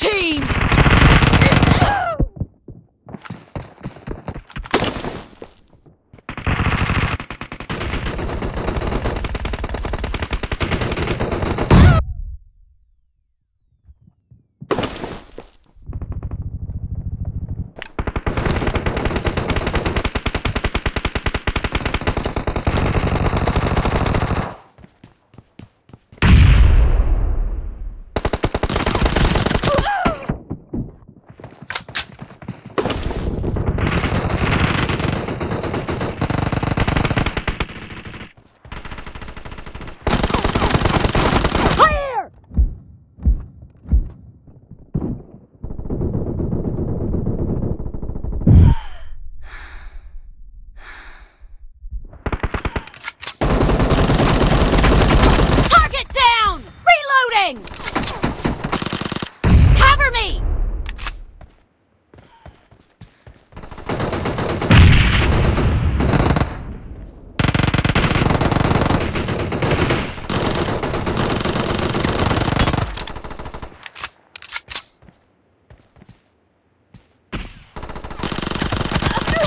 Team! Clear! Target down! Reloading! Cover me!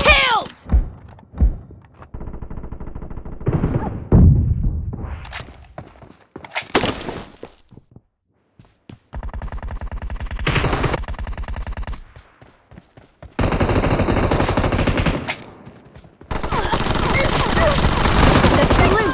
Killed! The blue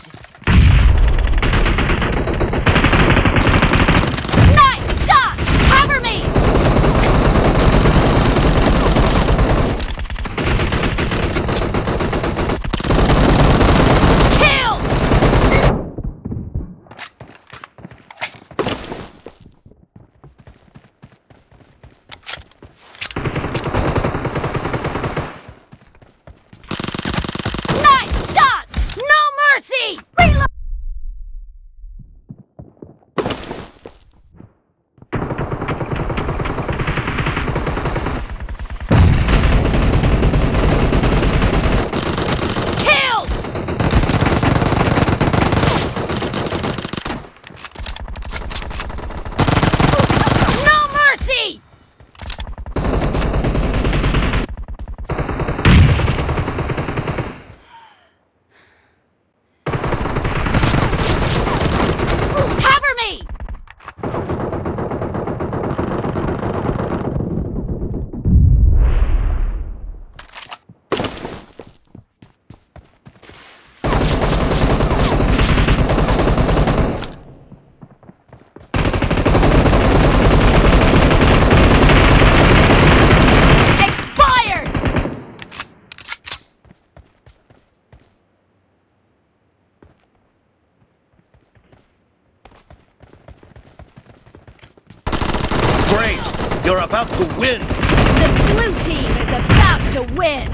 Great, you're about to win. The blue team is about to win!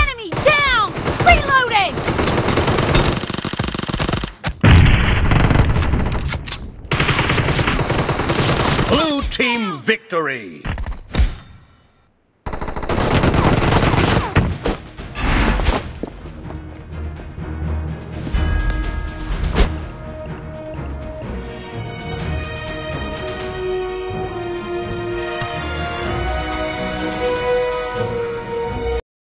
Enemy down! Reloading! Blue team victory.